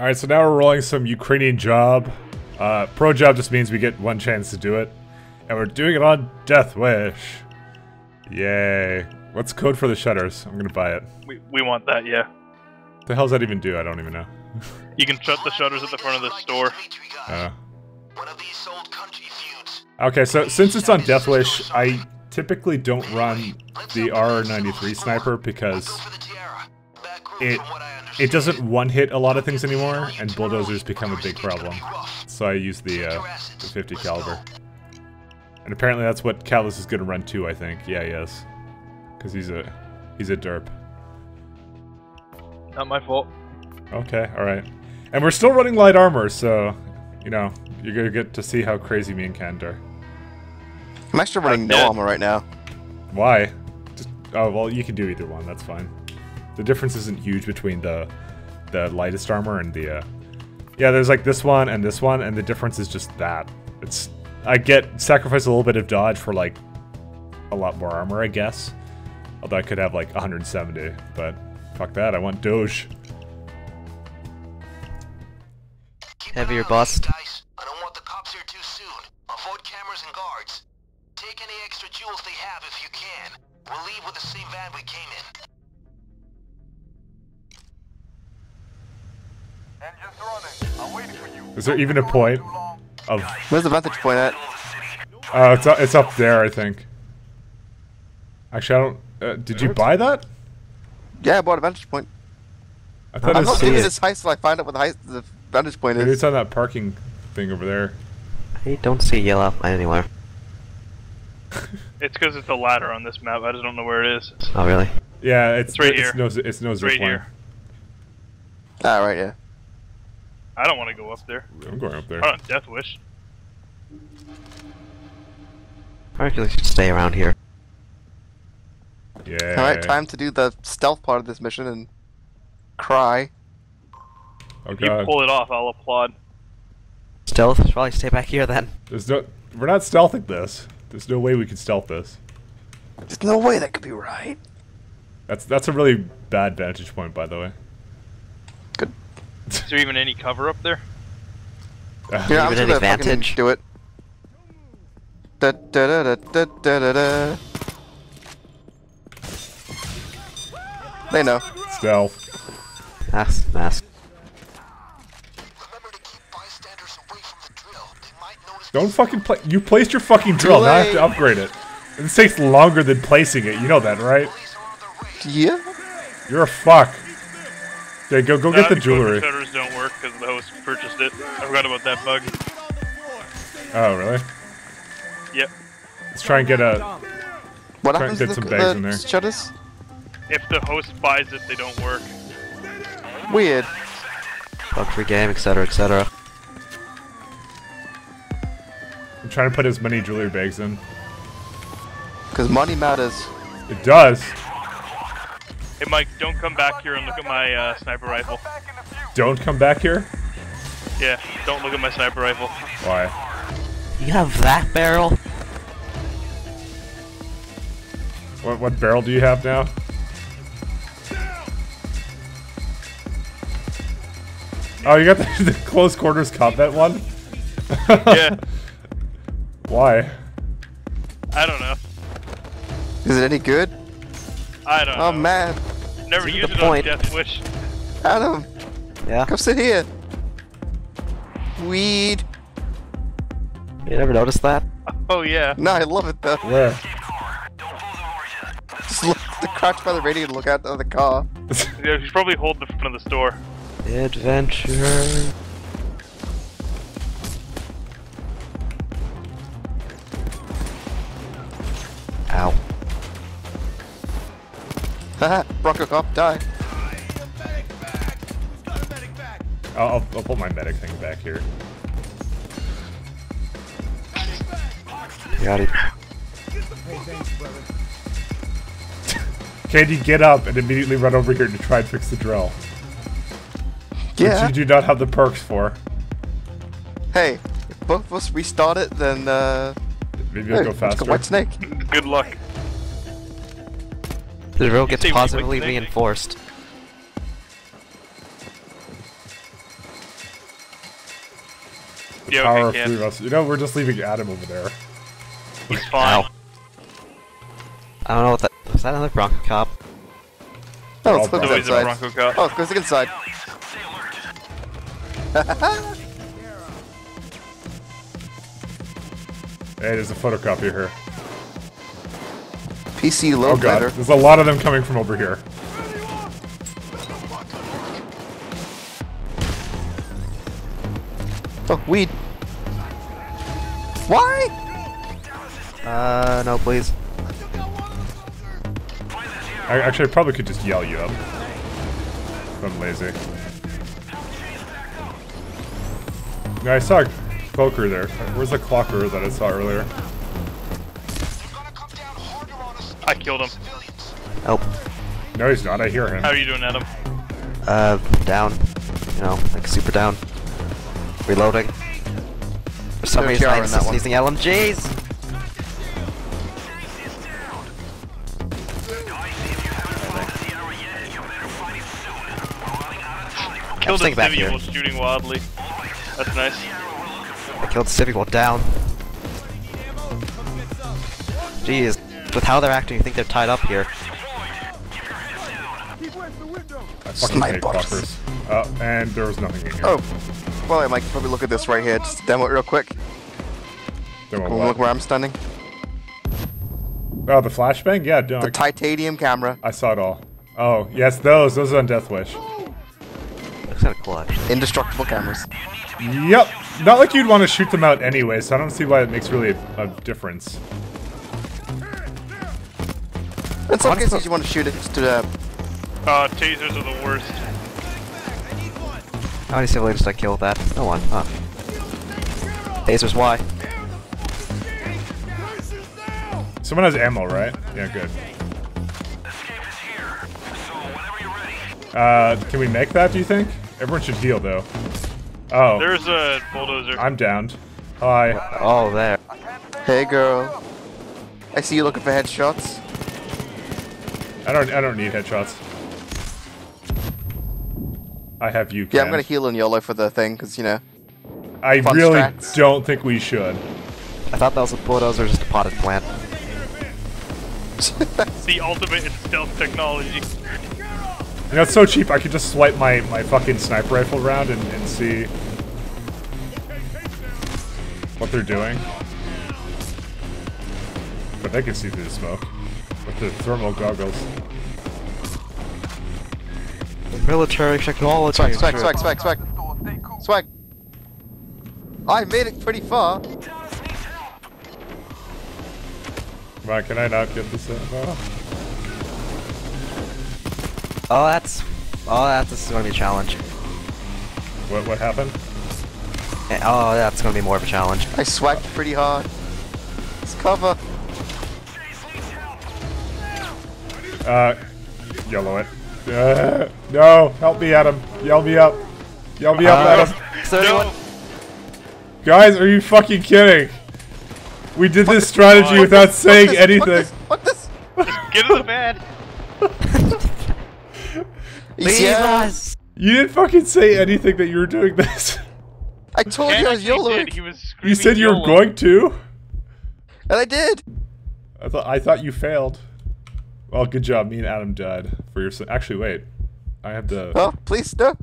Alright, so now we're rolling some Ukrainian job. Uh, pro job just means we get one chance to do it. And we're doing it on Death Wish. Yay. What's code for the shutters? I'm gonna buy it. We, we want that, yeah. What the hell does that even do? I don't even know. You can shut the shutters at the front of the store. Uh. Okay, so since it's on Death Wish, I typically don't run the R93 sniper because it it doesn't one hit a lot of things anymore, and bulldozers become a big problem. So I use the, uh, the 50 caliber. And apparently that's what Callus is gonna run too, I think. Yeah, he is. Because he's a he's a derp. Not my fault. Okay, alright. And we're still running light armor, so you know, you're gonna get to see how crazy me and Kent are. I'm actually running no armor right now. Why? Just, oh well, you can do either one. That's fine. The difference isn't huge between the the lightest armor and the. Uh, yeah, there's like this one and this one, and the difference is just that. It's I get sacrifice a little bit of dodge for like a lot more armor, I guess. Although I could have like 170, but fuck that. I want Doge. Heavier bust. Is there even a point of? Where's the vantage point at? Oh, it's up, it's up there, I think. Actually, I don't. Uh, did you buy that? Yeah, I bought a vantage point. I thought I'm not was, see leaving this heist till I find out what the, heist, the vantage point maybe is. it's on that parking thing over there. I don't see yellow anywhere. It's because it's a ladder on this map. I just don't know where it is. Oh, really? Yeah, it's It's right it's here. no it's no zip right line. here. Ah, right, yeah. I don't want to go up there. I'm going up there. I'm on Death Wish. I reckon we should stay around here. Yeah. Alright, time to do the stealth part of this mission and cry. Oh If you pull it off, I'll applaud. Stealth? Should probably stay back here then. There's no. We're not stealthing this. There's no way we can stealth this. There's no way that could be right. That's that's a really bad vantage point, by the way. Good. Is there even any cover up there? Uh, yeah, I'm Even an gonna advantage? do it. Da da da da da da da da. They know. Stealth. Mask, mask. Remember to keep bystanders away from the drill. They might notice Don't fucking play. You placed your fucking drill. Now I have to upgrade it. And this takes longer than placing it. You know that, right? police are on their way. Yeah. You're a fuck. Okay, go go get uh, the jewelry. The shutters don't work because the host purchased it. I forgot about that bug. Oh really? Yep. Let's try and get a. What Try and happens to get some the, bags the in there. shutters? If the host buys it, they don't work. Weird. Bug free game, etc., etc. I'm trying to put as many jewelry bags in. Because money matters. It does. Hey Mike, don't come back here and look at my uh, sniper rifle. Don't come back here. Yeah, don't look at my sniper rifle. Why? You have that barrel? What what barrel do you have now? Oh, you got the, the close quarters combat one. Yeah, Why? I don't know. Is it any good? I don't Oh know. man. Never See used the it point. on Death Wish. Adam, Yeah. come sit here. Weed. You never noticed that? Oh yeah. No, I love it though. Where? Just look, to crouch by the radio and look out of the car. Yeah, he's probably holding the front of the store. Adventure. Haha, Bronco cop, die. I'll, I'll, I'll put my medic thing back here. Got it. Can you get up and immediately run over here to try and fix the drill? Yeah. Which you do not have the perks for. Hey, if both of us restart it, then uh, Maybe hey, I'll go let's go faster. White Snake. Good luck. The drill gets positively wait, they- reinforced. Yeah, power okay, of three of us. You know, we're just leaving Adam over there. He's fine. Ow. I don't know what that was. That another Bronco cop? Oh, All let's click So inside. Bronco cop. Oh, let's go inside. Hey, there's a photocopier here. PC Oh load god, better. there's a lot of them coming from over here. Oh, weed. Why? Uh, no, please. I, actually, I probably could just yell you up. If I'm lazy. No, I saw a cloaker there. Where's the cloaker that I saw earlier? I killed him. Nope. No, he's not. I hear him. How are you doing, Adam? Uh, down. You know, like super down. Reloading. For some No reason, tiara I in insist that on one. using LMGs. Killed a staying civvy while shooting wildly. That's nice. I killed Civic while down. Jeez, with how they're acting, you think they're tied up here. I fucking hate Snipers. cloakers. Oh, and there was nothing in here. Oh, well, I might probably look at this right here. Just demo it real quick. There were Look where I'm standing. Oh, the flashbang? Yeah, no, The I, titanium camera. I saw it all. Oh, yes, those. Those are on Death Wish. Looks kinda cool, actually. Indestructible cameras. Yep. Not like you'd want to shoot them out anyway, so I don't see why it makes really a, a difference. In some What is cases, the- you want to shoot it just to uh, Uh, tasers are the worst. How many civilians did I kill with that? No one. Huh. Tasers, why? Someone has ammo, right? Yeah, good. Uh, can we make that, do you think? Everyone should heal, though. Oh, There's a bulldozer. I'm downed. Hi. Oh, there. Hey, girl. I see you looking for headshots. I don't I don't need headshots. I have you, Yeah, I'm gonna heal in YOLO for the thing, because, you know. I really strats. don't think we should. I thought that was a bulldozer, just a potted plant. the ultimate in stealth technology. You know, it's so cheap, I could just swipe my, my fucking sniper rifle around and, and see what they're doing. But they can see through the smoke with the thermal goggles. Military technology. Swag, swag, swag, swag, swag. Swag. I made it pretty far. Why can I not get this ammo? Oh, that's. Oh, that's this is gonna be a challenge. What what happened? Eh, Oh, that's gonna be more of a challenge. I swagged pretty hard. Let's cover. Uh, yellow it. Uh, no, help me, Adam. Yell me up. Yell me up, Uh, Adam. so anyone- No! Guys, are you fucking kidding? We did this strategy What without Fuck saying this, anything. Fuck this. Fuck this. Get in the van! Leave us! You didn't fucking say anything that you were doing this. I told Ken you I was actually YOLOing. did. He was You said you were going to. And I did. I thought I thought you failed. Well, good job. Me and Adam died for your. Actually, wait. I have the. Oh, please, no.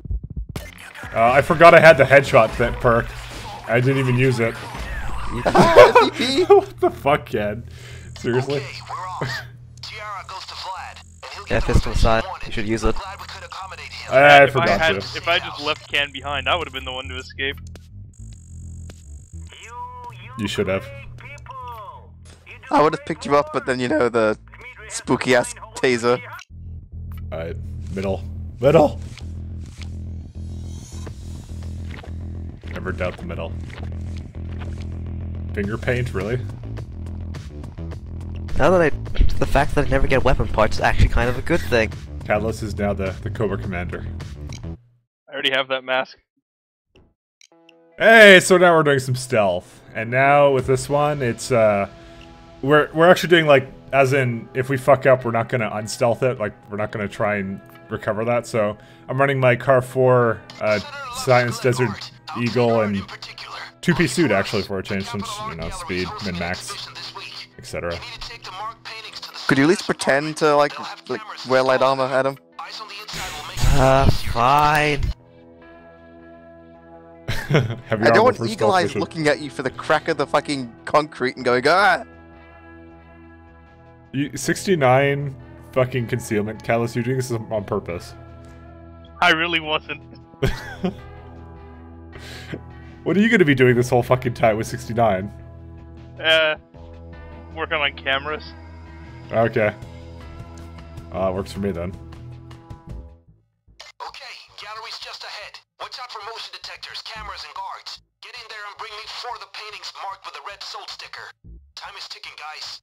Uh, I forgot I had the headshot that perk. I didn't even use it. What the fuck, Ken? Seriously? Okay, we're off. Tiara goes to Vlad, and he'll Yeah, get the pistol side. You should use it. Glad we could accommodate him. I, I if I forgot had, to. if I just left Can behind, I would have been the one to escape. You should have. I would have picked you up, but then, you know, the spooky ass taser. Alright, middle. Middle! Never doubt the middle. Finger paint, really? Now that I, the fact that I never get weapon parts is actually kind of a good thing. Catalyst is now the, the Cobra Commander. I already have that mask. Hey, so now we're doing some stealth. And now with this one, it's uh we're we're actually doing like as in if we fuck up, we're not gonna unstealth it, like we're not gonna try and recover that. So I'm running my CAR-4 uh Science Desert Eagle and Two-piece suit actually for a change, since you know speed, Galleries min hosting max, exhibition this week. etc. You need to take the marked paintings to the Could you at least pretend to like like wear light armor, Adam? Eyes on the inside will Uh, fine. I don't want eagle eyes looking at you for the crack of the fucking concrete and going, ah! You, 69 fucking concealment, Callus. You're doing this on purpose. I really wasn't. what are you gonna be doing this whole fucking time with 69? Uh, working on cameras. Okay. Uh, works for me then. Okay, gallery's just ahead. Watch out for motion detectors, cameras, and guards. Get in there and bring me four of the paintings marked with a red sold sticker. Time is ticking, guys.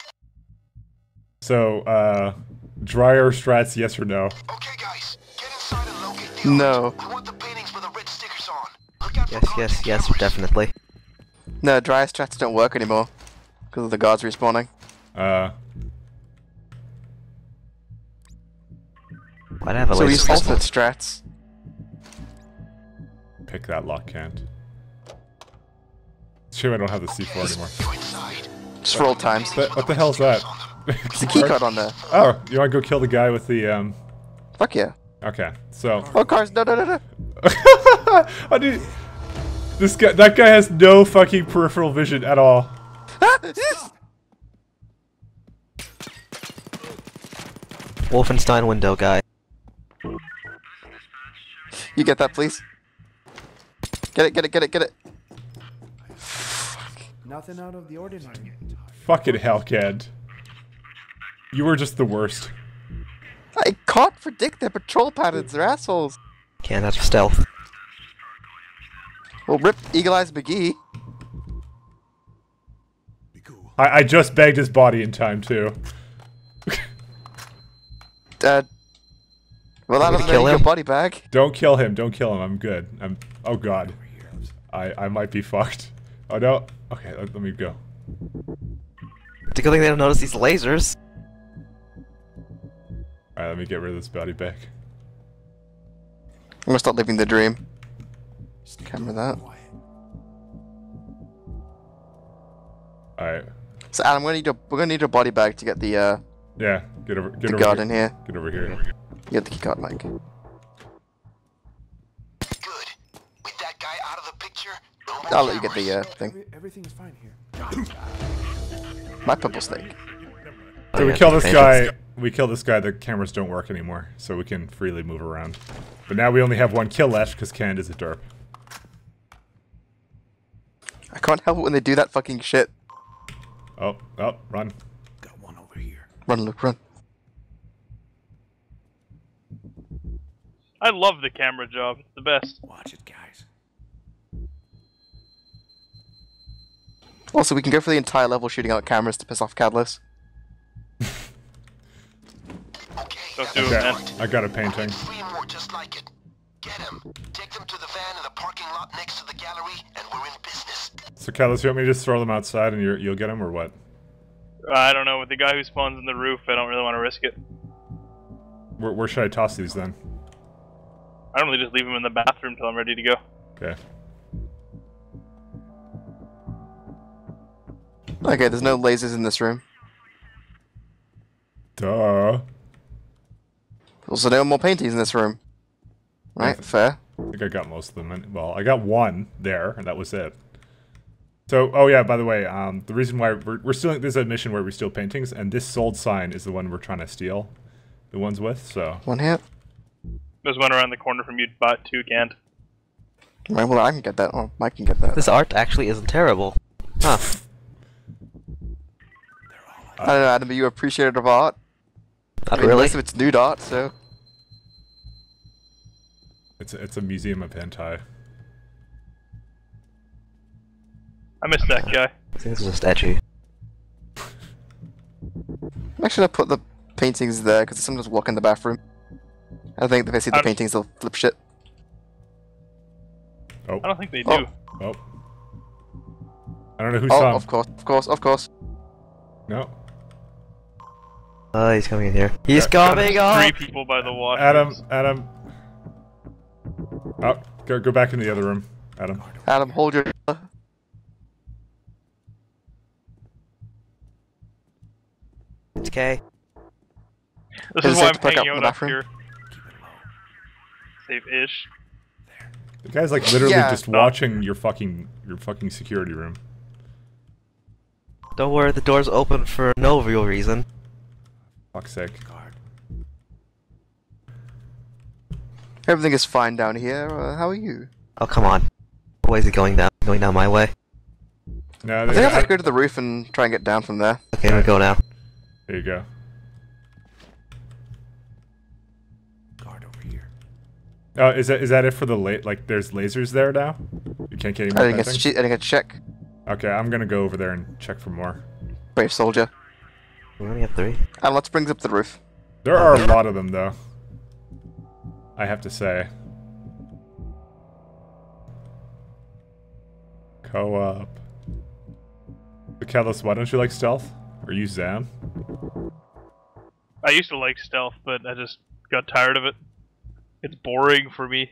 So, uh, dryer strats, yes or no? Okay, guys, get inside and locate the No. art. We want the paintings with the red stickers on. Look out for Yes, yes, yes, cameras. definitely. No, dry strats don't work anymore. Because of the guards respawning. Uh, Why'd I have a So we laser use pistol? alternate strats. pick that lock can't. Shame I don't have the C4 anymore. Go. Just for old times. But what the hell's that? There's a keycard on there. Oh, you wanna go kill the guy with the, um... Fuck yeah. Okay, so... Oh, cars, no, no, no, no. How do. This guy, that guy has no fucking peripheral vision at all. Wolfenstein window guy. You get that, please. Get it, get it, get it, get it. Nothing out of the ordinary. Fucking hell, Ked. You were just the worst. I can't predict their patrol patterns. They're assholes. Can't have stealth. Well, rip Eagle Eyes McGee. I, I just bagged his body in time, too. Uh, well, that gonna doesn't kill make your him? body bag. Don't kill him, don't kill him, I'm good. I'm... Oh god. I, I might be fucked. Oh no. Okay, let, let me go. It's a good thing they don't notice these lasers. Alright, let me get rid of this body bag. I'm gonna start living the dream. Camera that. Alright. So Adam, we're gonna need your we're gonna need your body bag to get the uh Yeah, get over get the over guard here. in here. Get over here. You get the keycard, Mike. Good. With that guy out of the picture, I'll let you get the uh, thing. Every, everything is fine here. My purple snake. So Oh, we yeah, kill this paintings. guy. We kill this guy. The cameras don't work anymore, so we can freely move around. But now we only have one kill left because Canned is a derp. I can't help it when they do that fucking shit. Oh, oh, run! Got one over here. Run, Luke, run. I love the camera job. It's the best. Watch it, guys. Also, we can go for the entire level shooting out cameras to piss off Cadlis. Okay, Don't that's do it, man. I got a I'll painting. need three more just like it. Get them. Take them to the van in the parking lot next to the gallery, and we're in business. So, Callis, you want me to just throw them outside and you're, you'll get them, or what? I don't know. With the guy who spawns in the roof, I don't really want to risk it. Where, where should I toss these then? I normally just leave them in the bathroom till I'm ready to go. Okay. Okay, there's no lasers in this room. Duh. Also, no more paintings in this room. Right, fair. I think I got most of them. in- Well, I got one there, and that was it. So, oh yeah, by the way, um, the reason why we're, we're stealing, there's a mission where we steal paintings, and this sold sign is the one we're trying to steal the ones with, so. One hit. There's one around the corner from you, bot two can't. Right, well, I can get that. Or Mike can get that. This art actually isn't terrible. Huh. I don't know, Adam, are you appreciative of art? Not I mean, really. most of it's New Dot, so. It's a, it's a museum of hentai. I miss that guy. I think this is a statue. I'm actually gonna put the paintings there because someone just walk in the bathroom. I think if they see the I'm- paintings, they'll flip shit. Oh, I don't think they oh. do. Oh. oh. I don't know who Oh, saw him. of course, of course, of course. No. Oh, he's coming in here. He's yeah, coming on! Three people by the water. Adam, Adam. Oh, go, go back in the other room. Adam. Adam, hold your... It's okay. This is, why I'm hanging out up here. Safe-ish. The guy's like literally yeah. just watching your fucking your fucking security room. Don't worry, the door's open for no real reason. Fuck's sake. Guard. Everything is fine down here. Uh, how are you? Oh, come on. What way is it going down? Going down my way? No, I there, think I might go to the roof and try and get down from there. Okay, we go now. there you go. Guard over here. Oh, is that is that it for the late? Like, there's lasers there now. You can't get any I more didn't get to things? che- I didn't get to check. Okay, I'm gonna go over there and check for more. Brave soldier. We only have three. And let's bring up the roof. There are a lot of them, though. I have to say. Co-op. So, Kellis, why don't you like stealth? Or you Zam? I used to like stealth, but I just got tired of it. It's boring for me.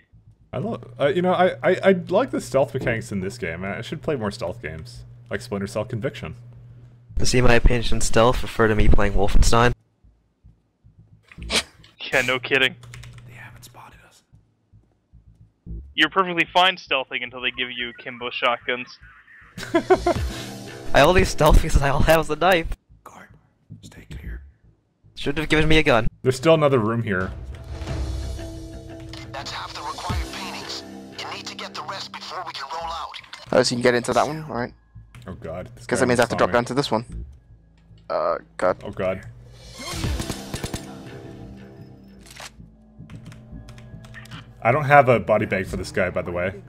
I love, uh, you know, I, I, I like the stealth mechanics in this game. I should play more stealth games, like Splinter Cell Conviction. To see my opinion on stealth, refer to me playing Wolfenstein. Yeah, no kidding. They haven't spotted us. You're perfectly fine stealthing until they give you Kimbo shotguns. I only stealth because all I have is a knife. Guard, stay clear. Should have given me a gun. There's still another room here. That's half the required paintings. You need to get the rest before we can roll out. Oh, so you can get into that one? Alright. Oh god. Because that means I have to drop me. down to this one. Uh, God. Oh god. I don't have a body bag for this guy, by the way.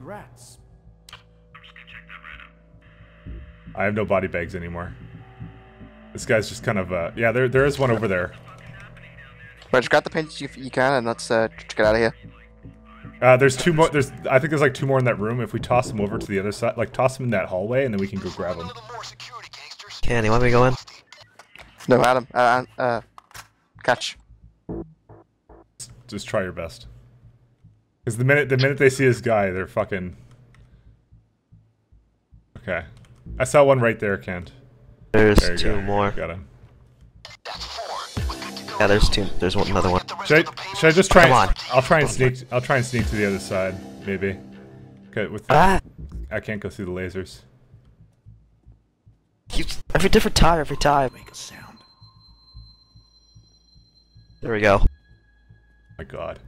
I have no body bags anymore. This guy's just kind of, uh, yeah, there, there is one over there. Right, just grab the paint if you can and let's uh, get out of here. Uh, there's two more, there's, I think there's like two more in that room. If we toss them over to the other side, like toss them in that hallway and then we can go grab them. more security, gangsters. Can you want me to go in? No, Adam. Uh, uh, catch. Just try your best. Because the minute, the minute they see this guy, they're fucking... Okay. I saw one right there, Kent. There's There two go. more. Got him. That's four. We're good to go Yeah, there's two. There's one, another one. Get the rest Should I, should I just try? Come and- on. I'll try and sneak. I'll try and sneak to the other side, maybe. Okay, with Ah! I can't go through the lasers. Keeps every different time, every time. Make a sound. There we go. My God.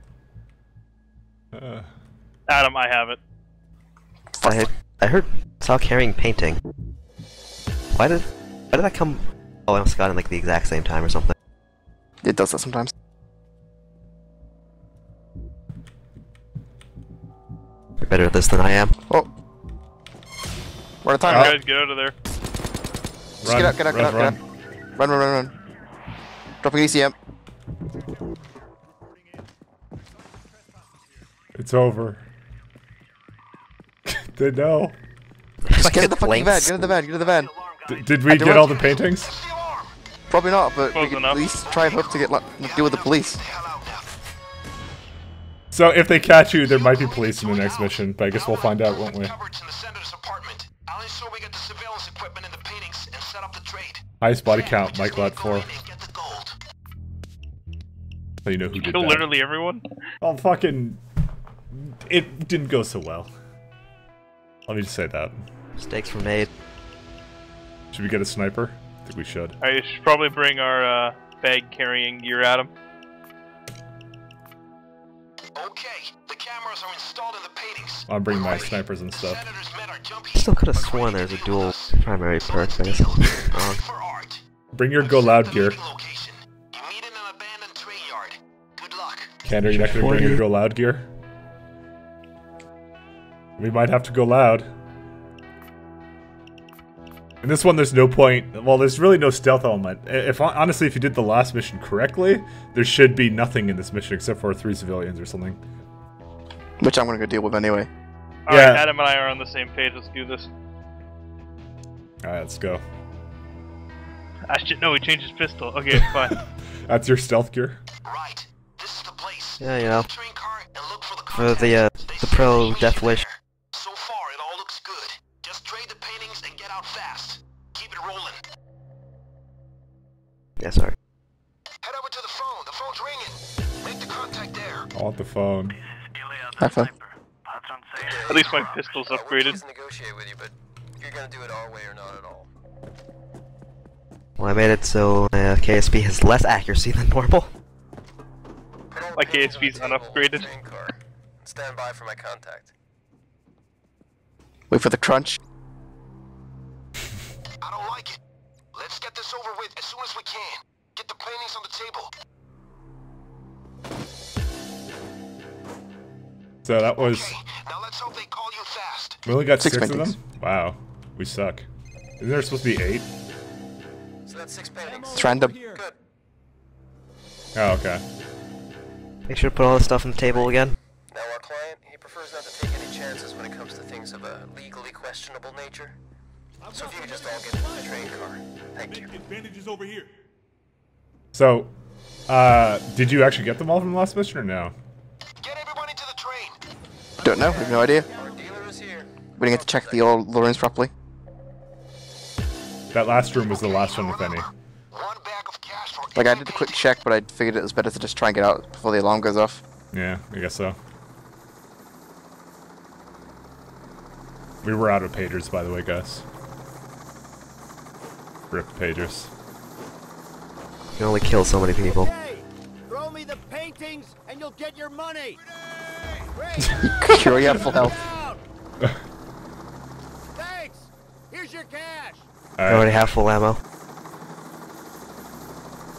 Uh, Adam, I have it. I heard, I heard saw carrying painting. Why did why did that come? Oh, I almost got in like the exact same time or something. It does that sometimes. You're better at this than I am. Oh. We're out of time. Guys, get out of there. Just get out, get out, get out, run, get run. out. Run, run, run, run. Dropping ECM. It's over. they know. Just get in the fucking van, Blinks. get in the van, get in the van. D- did we I do get it. all the paintings? Probably not, but Close we can enough. at least try and hope to get like, deal with the police. Hell out now. So if they catch you, there might be police in the next mission, but I guess we'll find out, won't we? Coverage in the senator's apartment. I'll ensure we get the surveillance equipment and the paintings and set up the trade. Highest body count, we just Michael at four. go in and get the gold. So you know who did Kill that. literally everyone. Oh, fucking. It didn't go so well. Let me just say that. Mistakes were made. Should we get a sniper? I think we should. I should probably bring our uh, bag carrying gear, Adam. Okay, the cameras are installed in the paintings. I'll bring my snipers and stuff. senators met our jumpy I still could have sworn ready there's a dual primary perk, but I guess I'm wrong. For art. Bring your go loud gear. meeting location. You meet in an abandoned train yard. Good luck. Cantor, you're not gonna bring your go loud gear? We might have to go loud. In this one, there's no point. Well, there's really no stealth element. If honestly, if you did the last mission correctly, there should be nothing in this mission except for three civilians or something. Which I'm gonna go deal with anyway. Alright, Yeah. Adam and I are on the same page. Let's do this. All right, let's go. Ah, shit, no, he changed his pistol. Okay, fine. That's your stealth gear. Right. This is the place. Yeah, you know. Train car and look for the For the uh, the pro Death Wish. Yes, sir. Head over to the phone. The phone's ringing. Make the contact there. I want the phone. At least my pistol's uh, upgraded. Well, I made it so uh, KSP has less accuracy than normal. My KSP's unupgraded. Stand by for my contact. Wait for the crunch. I don't like it. Let's get this over with as soon as we can. Get the paintings on the table. So that was. Okay, now let's hope they call you fast. We only got Six six, of them? Wow. We suck. Isn't there supposed to be eight? So that's six paintings. It's random. Good. Oh, okay. Make sure to put all the stuff on the table again. Now our client, he prefers not to take any chances when it comes to things of a legally questionable nature. So if you could just all get into the train car. Thank you. Advantages over here. So, uh, did you actually get them all from the last mission or no? Get everybody to the train. Don't know. We have no idea. Our dealer is here. We didn't get to check the old Lawrence properly. That last room was the last one with any. One bag of cash for Like I did a quick check, but I figured it was better to just try and get out before the alarm goes off. Yeah, I guess so. We were out of pagers, by the way, guys. Rip pagers. You can only kill so many people. Hey, throw me the paintings and you'll get your money. Great. You're full health. Thanks. Here's your cash. I already have full ammo.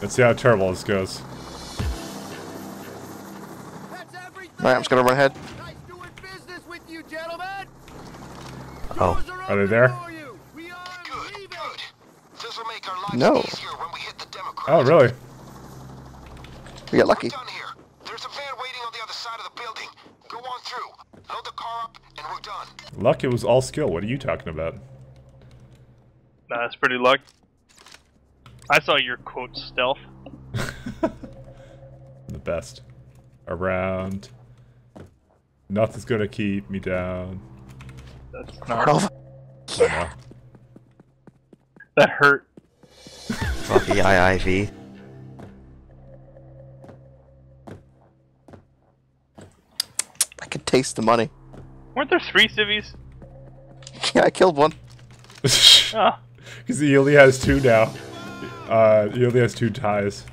let's see how terrible this goes. Alright, I'm just gonna run ahead. Nice doing business with you, gentlemen. Oh. Are they open there? for you. We are Good, leaving. good. This will make our lives No. when we hit the Oh, really? We got lucky. Done here. There's a van waiting on the other side of the building. Go on through. Load the car up, and we're done. Luck, it was all skill. What are you talking about? Nah, that's pretty luck. I saw your quote stealth. the best. Around. Nothing's gonna keep me down. That's Run not. over. Yeah. That hurt. Rocky IIV. I can taste the money. Weren't there three civvies? Yeah, I killed one. Ah, Because he only has two now. Uh, he only has two ties.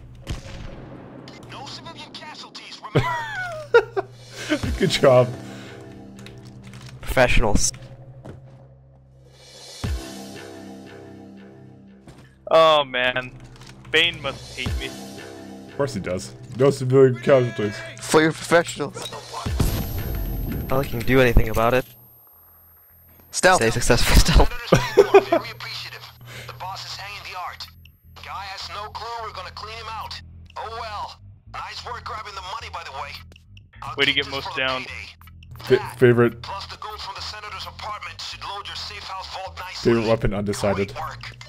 No civilian casualties. Good job. Professionals. Oh man, Bain must hate me. Of course he does. No civilian casualties. For your professionals. Not like you can do anything about it. Stealth. Stay successful still. Understand you are very appreciative. The boss is hanging the art. Guy has no clue we're gonna clean him out. Oh well. Nice work grabbing the money, by the way. I'll Way to get most down. Fa That, favorite plus the gold from the senator's apartment should load your safe house vault nicely. favorite weapon undecided. Great work.